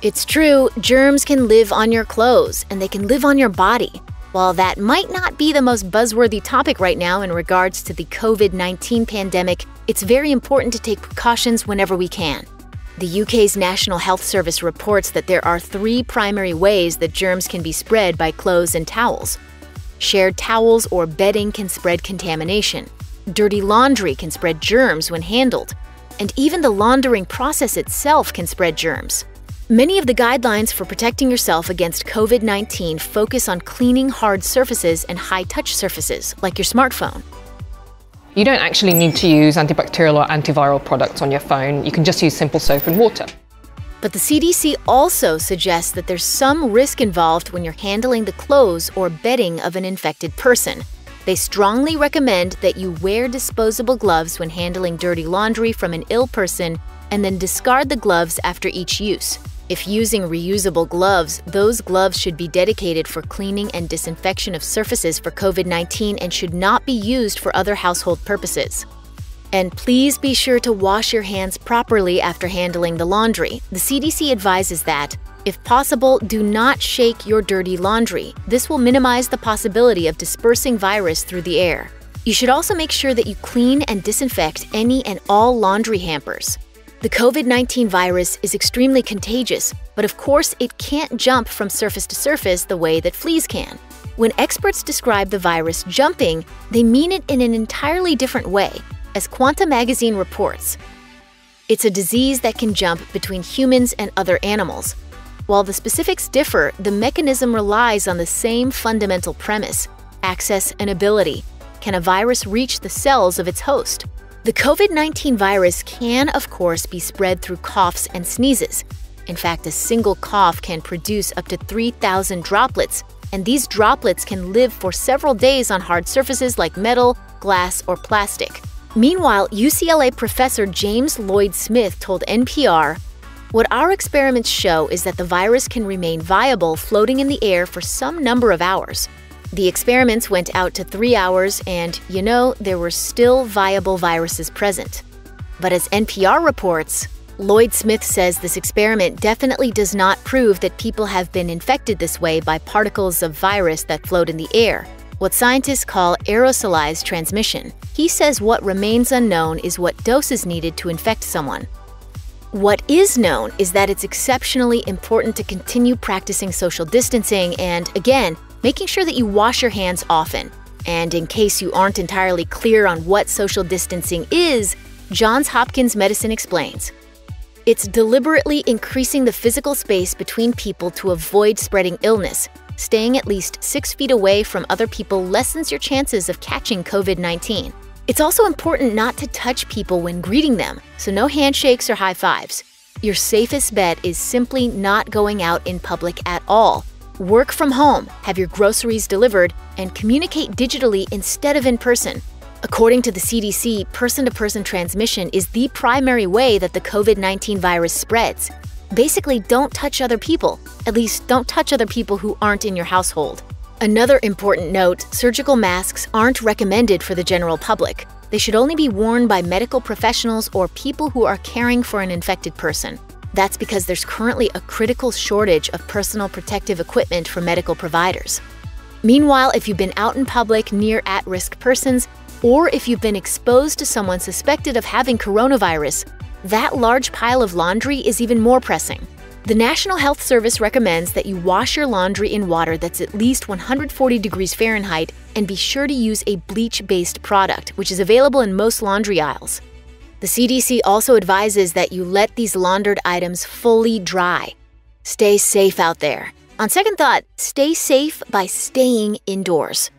It's true, germs can live on your clothes and they can live on your body. While that might not be the most buzzworthy topic right now in regards to the COVID 19 pandemic, it's very important to take precautions whenever we can. The UK's National Health Service reports that there are three primary ways that germs can be spread by clothes and towels. Shared towels or bedding can spread contamination. Dirty laundry can spread germs when handled. And even the laundering process itself can spread germs. Many of the guidelines for protecting yourself against COVID 19 focus on cleaning hard surfaces and high touch surfaces, like your smartphone. You don't actually need to use antibacterial or antiviral products on your phone, you can just use simple soap and water. But the CDC also suggests that there's some risk involved when you're handling the clothes or bedding of an infected person. They strongly recommend that you wear disposable gloves when handling dirty laundry from an ill person and then discard the gloves after each use. If using reusable gloves, those gloves should be dedicated for cleaning and disinfection of surfaces for COVID 19 and should not be used for other household purposes. And please be sure to wash your hands properly after handling the laundry. The CDC advises that, if possible, do not shake your dirty laundry. This will minimize the possibility of dispersing virus through the air. You should also make sure that you clean and disinfect any and all laundry hampers. The COVID 19 virus is extremely contagious, but of course it can't jump from surface to surface the way that fleas can. When experts describe the virus jumping, they mean it in an entirely different way, as Quanta magazine reports. It's a disease that can jump between humans and other animals. While the specifics differ, the mechanism relies on the same fundamental premise access and ability. Can a virus reach the cells of its host? The COVID 19 virus can, of course, be spread through coughs and sneezes. In fact, a single cough can produce up to 3,000 droplets, and these droplets can live for several days on hard surfaces like metal, glass, or plastic. Meanwhile, UCLA professor James Lloyd Smith told NPR What our experiments show is that the virus can remain viable floating in the air for some number of hours. The experiments went out to three hours, and you know, there were still viable viruses present. But as NPR reports, Lloyd Smith says this experiment definitely does not prove that people have been infected this way by particles of virus that float in the air, what scientists call aerosolized transmission. He says what remains unknown is what dose is needed to infect someone. What is known is that it's exceptionally important to continue practicing social distancing and, again, making sure that you wash your hands often. And in case you aren't entirely clear on what social distancing is, Johns Hopkins Medicine explains. It's deliberately increasing the physical space between people to avoid spreading illness. Staying at least six feet away from other people lessens your chances of catching COVID 19. It's also important not to touch people when greeting them, so no handshakes or high fives. Your safest bet is simply not going out in public at all, Work from home, have your groceries delivered, and communicate digitally instead of in person. According to the CDC, person to person transmission is the primary way that the COVID 19 virus spreads. Basically, don't touch other people. At least, don't touch other people who aren't in your household. Another important note surgical masks aren't recommended for the general public. They should only be worn by medical professionals or people who are caring for an infected person. That's because there's currently a critical shortage of personal protective equipment for medical providers. Meanwhile, if you've been out in public near at risk persons, or if you've been exposed to someone suspected of having coronavirus, that large pile of laundry is even more pressing. The National Health Service recommends that you wash your laundry in water that's at least 140 degrees Fahrenheit and be sure to use a bleach based product, which is available in most laundry aisles. The CDC also advises that you let these laundered items fully dry. Stay safe out there. On second thought, stay safe by staying indoors.